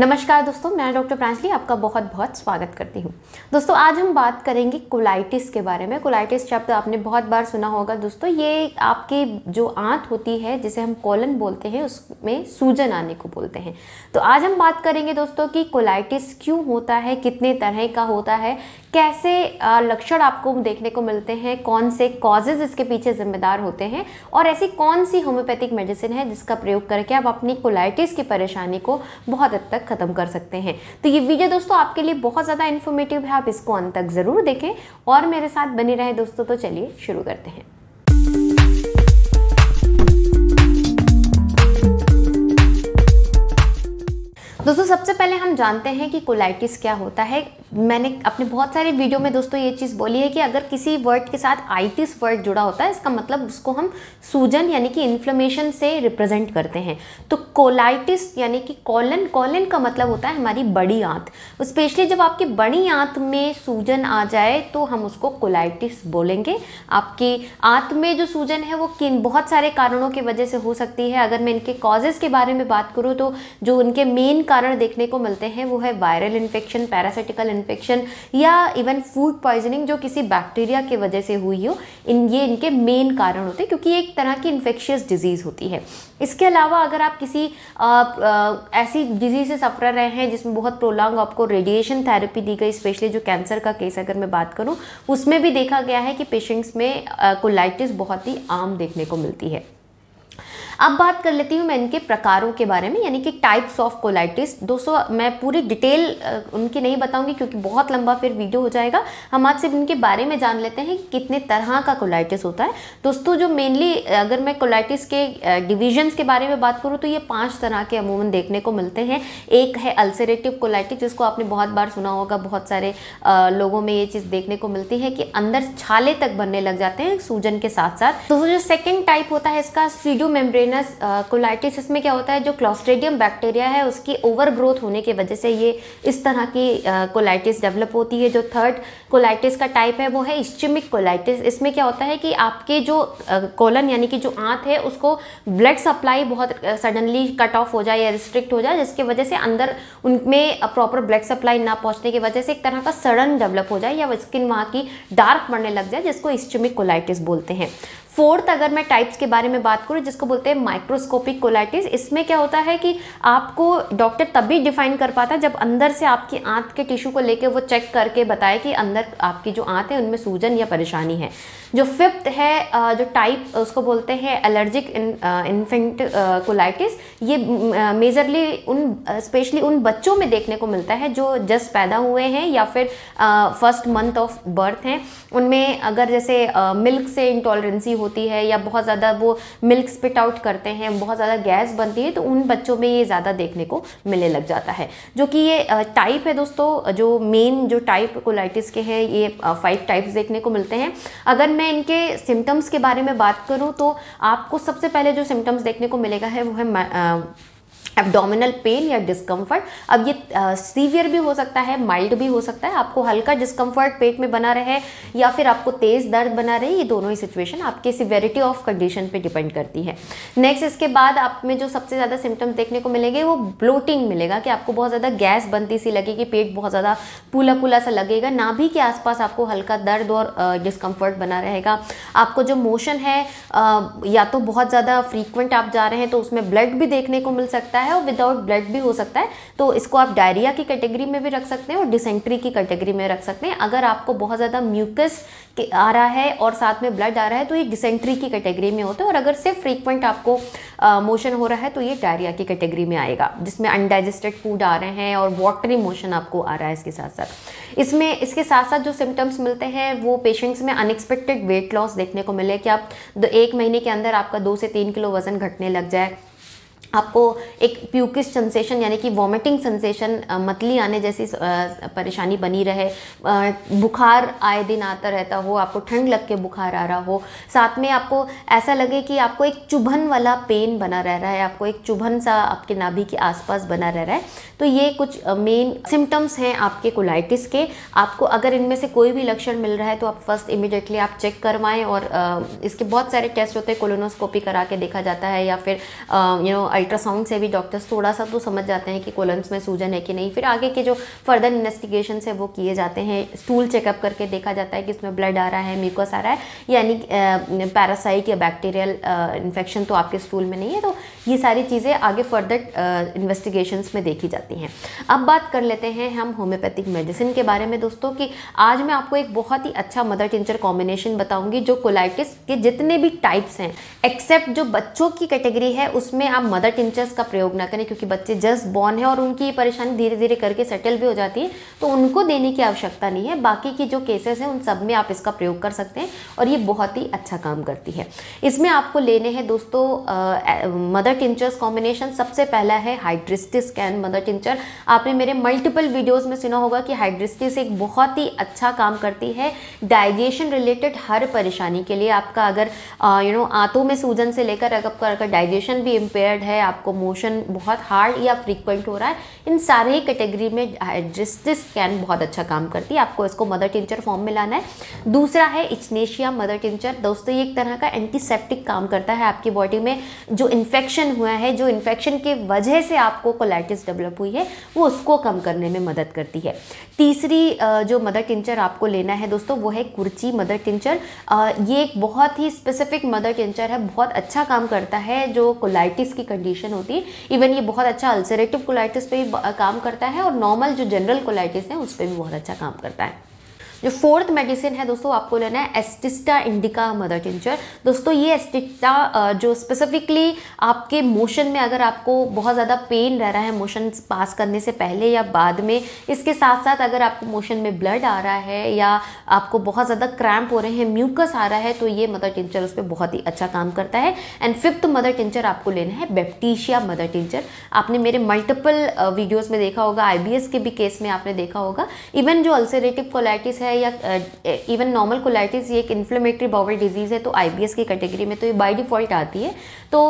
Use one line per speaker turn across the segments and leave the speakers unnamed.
नमस्कार दोस्तों, मैं डॉक्टर प्रांजलि आपका बहुत बहुत स्वागत करती हूँ। दोस्तों, आज हम बात करेंगे कोलाइटिस के बारे में। कोलाइटिस शब्द आपने बहुत बार सुना होगा दोस्तों, ये आपकी जो आंत होती है, जिसे हम कोलन बोलते हैं, उसमें सूजन आने को बोलते हैं। तो आज हम बात करेंगे दोस्तों कि कोलाइटिस क्यों होता है, कितने तरह का होता है, कैसे लक्षण आपको देखने को मिलते हैं, कौन से कॉजेज इसके पीछे जिम्मेदार होते हैं, और ऐसी कौन सी होम्योपैथिक मेडिसिन है जिसका प्रयोग करके आप अपनी कोलाइटिस की परेशानी को बहुत हद तक ख़त्म कर सकते हैं। तो ये वीडियो दोस्तों आपके लिए बहुत ज़्यादा इन्फॉर्मेटिव है, आप इसको अंत तक ज़रूर देखें। और मेरे साथ बने रहे दोस्तों तो चलिए शुरू करते हैं। दोस्तों, सबसे पहले हम जानते हैं कि कोलाइटिस क्या होता है। मैंने अपने बहुत सारे वीडियो में दोस्तों ये चीज़ बोली है कि अगर किसी वर्ड के साथ आइटिस वर्ड जुड़ा होता है, इसका मतलब उसको हम सूजन यानी कि इन्फ्लेमेशन से रिप्रेजेंट करते हैं। तो कोलाइटिस यानी कि कॉलन कॉलन का मतलब होता है हमारी बड़ी आंत। स्पेशली जब आपकी बड़ी आंत में सूजन आ जाए तो हम उसको कोलाइटिस बोलेंगे। आपकी आंत में जो सूजन है, वो किन, बहुत सारे कारणों की वजह से हो सकती है। अगर मैं इनके कॉजेज़ के बारे में बात करूँ तो जो उनके मेन कारण देखने को मिलते हैं, वो है वायरल इन्फेक्शन पैरासिटिकल इन्फेक्शन या इवन फ़ूड पॉइजनिंग जो किसी बैक्टीरिया की वजह से हुई हो इन ये इनके मेन कारण होते हैं क्योंकि एक तरह की इन्फेक्शियस डिज़ीज़ होती है। इसके अलावा अगर आप किसी आ, आ, ऐसी डिज़ीज़ से सफ़र रहे हैं जिसमें बहुत प्रोलॉन्ग आपको रेडिएशन थेरेपी दी गई स्पेशली जो कैंसर का केस अगर मैं बात करूँ उसमें भी देखा गया है कि पेशेंट्स में कोलाइटिस बहुत ही आम देखने को मिलती है। अब बात कर लेती हूँ मैं इनके प्रकारों के बारे में, यानी कि टाइप्स ऑफ़ कोलाइटिस दोस्तों, मैं पूरी डिटेल उनकी नहीं बताऊँगी क्योंकि बहुत लंबा फिर वीडियो हो जाएगा। हम आज सिर्फ़ इनके बारे में जान लेते हैं कि कितने तरह का कोलाइटिस होता है। दोस्तों, जो मेनली अगर मैं कोलाइटिस के डिविजन्स के बारे में बात करूँ तो ये पाँच तरह के अमूमन देखने को मिलते हैं। एक है अल्सरेटिव कोलाइटिस जिसको आपने बहुत बार सुना होगा, बहुत सारे लोगों में ये चीज़ देखने को मिलती है कि अंदर छाले तक बनने लग जाते हैं सूजन के साथ साथ दोस्तों, जो सेकेंड टाइप होता है, इसका सीडो मेम्ब्रेन वेनस कोलाइटिस इसमें क्या होता है? जो क्लॉस्ट्रेडियम बैक्टीरिया है, उसकी ओवर ग्रोथ होने की वजह से ये इस तरह की कोलाइटिस डेवलप होती है। जो थर्ड कोलाइटिस का टाइप है, वो है इस्चिमिक कोलाइटिस इसमें क्या होता है कि आपके जो कोलन यानी कि जो आंत है, उसको ब्लड सप्लाई बहुत सडनली कट ऑफ़ हो जाए या रिस्ट्रिक्ट हो जाए, जिसकी वजह से अंदर उनमें प्रॉपर ब्लड सप्लाई ना पहुँचने की वजह से एक तरह का सडन डेवलप हो जाए या स्किन वहाँ की डार्क पड़ने लग जाए, जिसको इस्चिमिक कोलाइटिस बोलते हैं। फोर्थ अगर मैं टाइप्स के बारे में बात करूँ, जिसको बोलते हैं माइक्रोस्कोपिक कोलाइटिस इसमें क्या होता है कि आपको डॉक्टर तभी डिफाइन कर पाता है जब अंदर से आपकी आंत के टिश्यू को लेकर वो चेक करके बताए कि अंदर आपकी जो आंत है, उनमें सूजन या परेशानी है। जो फिफ्थ है जो टाइप उसको बोलते हैं एलर्जिक इन्फेंट कोलाइटिस ये मेजरली उन स्पेशली उन बच्चों में देखने को मिलता है जो जस्ट पैदा हुए हैं या फिर फ़र्स्ट मंथ ऑफ़ बर्थ हैं। उनमें अगर जैसे मिल्क से इंटॉलरेंसी होती है या बहुत ज़्यादा वो मिल्क स्पिट आउट करते हैं, बहुत ज़्यादा गैस बनती है तो उन बच्चों में ये ज़्यादा देखने को मिलने लग जाता है। जो कि ये टाइप है दोस्तों, जो मेन जो टाइप कोलाइटिस के हैं, ये फाइव टाइप्स देखने को मिलते हैं। अगर मैं इनके सिम्टम्स के बारे में बात करूँ तो आपको सबसे पहले जो सिम्टम्स देखने को मिलेगा है, वो है एब्डोमिनल पेन या डिस्कम्फर्ट अब ये सीवियर भी हो सकता है माइल्ड भी हो सकता है, आपको हल्का डिस्कम्फर्ट पेट में बना रहे या फिर आपको तेज़ दर्द बना रहे, ये दोनों ही सिचुएशन आपके सिवेरिटी ऑफ़ कंडीशन पे डिपेंड करती है। नेक्स्ट इसके बाद आप में जो सबसे ज़्यादा सिम्टम्स देखने को मिलेंगे, वो ब्लोटिंग मिलेगा कि आपको बहुत ज़्यादा गैस बनती सी लगेगी पेट बहुत ज़्यादा पुला पुला सा लगेगा नाभि के आसपास आपको हल्का दर्द और डिस्कम्फर्ट बना रहेगा। आपको जो मोशन है या तो बहुत ज़्यादा फ्रीक्वेंट आप जा रहे हैं तो उसमें ब्लड भी देखने को मिल सकता है है और विदाउट ब्लड भी हो सकता है तो इसको आप डायरिया की कैटेगरी में भी रख सकते हैं और डिसेंट्री की कैटेगरी में रख सकते हैं। अगर आपको बहुत ज़्यादा म्यूकस आ रहा है और साथ में ब्लड आ रहा है तो ये डिसेंट्री की कैटेगरी में होता है। और अगर सिर्फ़ फ्रीक्वेंट आपको मोशन हो रहा है तो ये डायरिया की कैटेगरी में आएगा, जिसमें अनडाइजेस्टेड फ़ूड आ रहे हैं और वाटरी मोशन आपको आ रहा है इसके साथ साथ। इसमें, इसके साथ साथ जो सिम्टम्स मिलते हैं, वो पेशेंट्स में अनएक्सपेक्टेड वेट लॉस देखने को मिले, कि आप एक महीने के अंदर आपका दो से तीन किलो वज़न घटने लग जाए आपको एक प्यूकिस सेंसेशन यानी कि वॉमिटिंग सेंसेशन मतली आने जैसी परेशानी बनी रहे। बुखार आए दिन आता रहता हो, आपको ठंड लग के बुखार आ रहा हो, साथ में आपको ऐसा लगे कि आपको एक चुभन वाला पेन बना रह रहा है, आपको एक चुभन सा आपके नाभि के आसपास बना रह रहा है। तो ये कुछ मेन सिम्टम्स हैं आपके कोलाइटिस के। आपको अगर इनमें से कोई भी लक्षण मिल रहा है तो आप फ़र्स्ट इमिडिएटली आप चेक करवाएँ और इसके बहुत सारे टेस्ट होते हैं कोलोनोस्कोपी करा के देखा जाता है या फिर यू नो अल्ट्रासाउंड से भी डॉक्टर्स थोड़ा सा तो समझ जाते हैं कि कोलम्स में सूजन है कि नहीं। फिर आगे के जो फर्दर इन्वेस्टिगेशन है, वो किए जाते हैं। स्टूल चेकअप करके देखा जाता है कि इसमें ब्लड आ रहा है, म्यूकस आ रहा है, यानी पैरासाइट या बैक्टीरियल इन्फेक्शन तो आपके स्टूल में नहीं है तो ये सारी चीज़ें आगे फर्दर इन्वेस्टिगेशंस में देखी जाती हैं। अब बात कर लेते हैं हम होम्योपैथिक मेडिसिन के बारे में दोस्तों कि आज मैं आपको एक बहुत ही अच्छा मदर टिंचर कॉम्बिनेशन बताऊँगी जो कोलाइटिस के जितने भी टाइप्स हैं, एक्सेप्ट जो बच्चों की कैटेगरी है, उसमें आप मदर टिंचर्स का प्रयोग ना करें, क्योंकि बच्चे जस्ट बॉर्न है और उनकी ये परेशानी धीरे धीरे करके सेटल भी हो जाती है तो उनको देने की आवश्यकता नहीं है। बाकी की जो केसेस हैं, उन सब में आप इसका प्रयोग कर सकते हैं और ये बहुत ही अच्छा काम करती है। इसमें आपको लेने हैं दोस्तों मदर टिंचर्स कॉम्बिनेशन सबसे पहला है हाइड्रिस्टिस कैन मदर टिंचर आपने मेरे मल्टीपल वीडियोज़ में सुना होगा कि हाइड्रिस्टिस एक बहुत ही अच्छा काम करती है। डाइजेशन रिलेटेड हर परेशानी के लिए आपका अगर यू नो आंतों में सूजन से लेकर अगर अगर डाइजेशन भी इम्पेयर्ड है आपको मोशन बहुत हार्ड या फ्रीक्वेंट हो रहा है, इन सारे कैटेगरी में हाइड्रिस्टिस कैन बहुत अच्छा काम करती है। आपको इसको मदर टिंचर फॉर्म में लाना है। दूसरा है इचनेशिया मदर टिंचर दोस्तों, ये एक तरह का एंटीसेप्टिक काम करता है आपकी बॉडी में। जो इन्फेक्शन हुआ है, जो इन्फेक्शन के वजह से आपको कोलाइटिस डेवलप हुई है, वो उसको कम करने में मदद करती है। तीसरी जो मदर टिंचर आपको लेना है दोस्तों, वो है कुर्ची मदर टिंचर ये एक बहुत ही स्पेसिफिक मदर टिंचर है। बहुत अच्छा काम करता है जो कोलाइटिस की कंडीशन होती है। इवन ये बहुत अच्छा अल्सरेटिव कोलाइटिस पे भी काम करता है और नॉर्मल जो जनरल कोलाइटिस है, उस पर भी बहुत अच्छा काम करता है। जो फोर्थ मेडिसिन है दोस्तों, आपको लेना है एस्टिस्टा इंडिका, मदर टिंचर। दोस्तों, ये एस्टिस्टा जो स्पेसिफिकली आपके मोशन में अगर आपको बहुत ज़्यादा पेन रह रहा है मोशन पास करने से पहले या बाद में, इसके साथ साथ अगर आपको मोशन में ब्लड आ रहा है या आपको बहुत ज़्यादा क्रैम्प हो रहे हैं म्यूकस आ रहा है तो ये मदर टिंचर उस पर बहुत ही अच्छा काम करता है। एंड फिफ्थ मदर टिंचर आपको लेना है बेप्टीशिया मदर टिंचर। आपने मेरे मल्टीपल वीडियोज़ में देखा होगा आईबीएस के भी केस में आपने देखा होगा। इवन जो अल्सरेटिव कोलाइटिस है है या इवन नॉर्मल कोलाइटिस ये एक इन्फ्लेमेटरी बाउल डिज़ीज़ है तो आईबीएस की कैटेगरी में तो ये बाय डिफ़ॉल्ट आती है। तो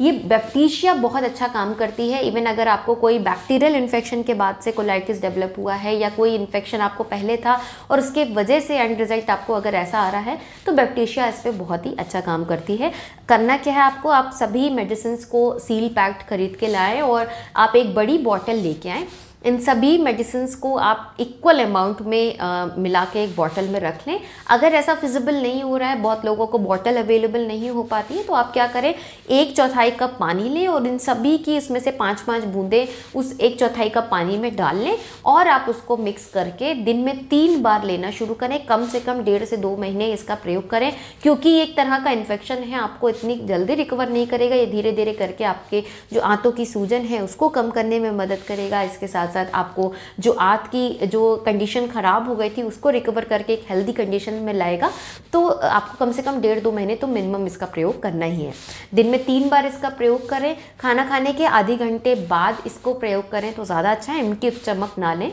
ये बैक्टीरिया बहुत अच्छा काम करती है। इवन अगर आपको कोई बैक्टीरियल इन्फेक्शन के बाद से कोलाइटिस डेवलप हुआ है या कोई इन्फेक्शन आपको पहले था और उसके वजह से एंड रिज़ल्ट आपको अगर ऐसा आ रहा है तो बैक्टीशिया इस पर बहुत ही अच्छा काम करती है। करना क्या है आपको? आप सभी मेडिसिन को सील पैक्ड खरीद के लाएँ और आप एक बड़ी बॉटल लेके आएँ। इन सभी मेडिसिन को आप इक्वल अमाउंट में आ, मिला के एक बॉटल में रख लें। अगर ऐसा फिजिबल नहीं हो रहा है बहुत लोगों को बॉटल अवेलेबल नहीं हो पाती है तो आप क्या करें? एक चौथाई कप पानी लें और इन सभी की इसमें से पाँच पाँच बूंदें उस एक चौथाई कप पानी में डाल लें और आप उसको मिक्स करके दिन में तीन बार लेना शुरू करें। कम से कम डेढ़ से दो महीने इसका प्रयोग करें क्योंकि एक तरह का इन्फेक्शन है आपको इतनी जल्दी रिकवर नहीं करेगा। ये धीरे धीरे करके आपके जो आंतों की सूजन है उसको कम करने में मदद करेगा। इसके साथ साथ आपको जो आँत की, जो कंडीशन ख़राब हो गई थी, उसको रिकवर करके एक हेल्दी कंडीशन में लाएगा। तो आपको कम से कम डेढ़ दो महीने तो मिनिमम इसका प्रयोग करना ही है। दिन में तीन बार इसका प्रयोग करें। खाना खाने के आधे घंटे बाद इसको प्रयोग करें तो ज़्यादा अच्छा है। इनकी चमक ना लें।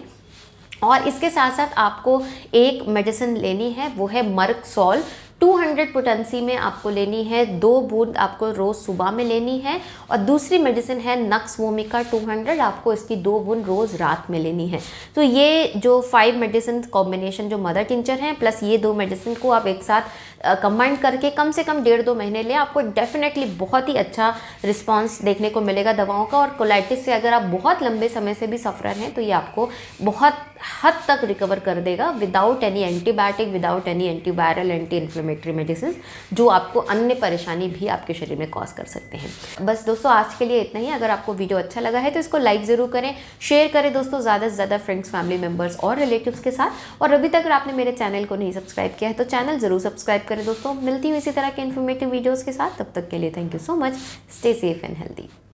और इसके साथ साथ आपको एक मेडिसिन लेनी है, वो है मर्क सॉल 200 पोटेंसी में आपको लेनी है, दो बूंद आपको रोज़ सुबह में लेनी है और दूसरी मेडिसिन है नक्स वोमिका 200 आपको इसकी दो बूंद रोज़ रात में लेनी है। तो ये जो फाइव मेडिसिन कॉम्बिनेशन जो मदर टिंचर हैं प्लस ये दो मेडिसिन को आप एक साथ कंबाइंड करके कम से कम डेढ़ दो महीने लें, आपको डेफिनेटली बहुत ही अच्छा रिस्पॉन्स देखने को मिलेगा दवाओं का। और कोलाइटिस से अगर आप बहुत लंबे समय से भी सफ़र हैं तो ये आपको बहुत हद तक रिकवर कर देगा without any antibiotic without any antiviral anti inflammatory medicine जो आपको अन्य परेशानी भी आपके शरीर में कॉज कर सकते हैं। बस दोस्तों, आज के लिए इतना ही। अगर आपको वीडियो अच्छा लगा है तो इसको लाइक ज़रूर करें शेयर करें दोस्तों, ज़्यादा से ज़्यादा फ्रेंड्स फैमिली मेंबर्स और रिलेटिव्स के साथ। और अभी तक आपने मेरे चैनल को नहीं सब्सक्राइब किया है तो चैनल ज़रूर सब्सक्राइब करें दोस्तों। मिलती हूँ इसी तरह के इन्फॉर्मेटिव वीडियोज़ के साथ। तब तक के लिए thank you so much stay safe and healthy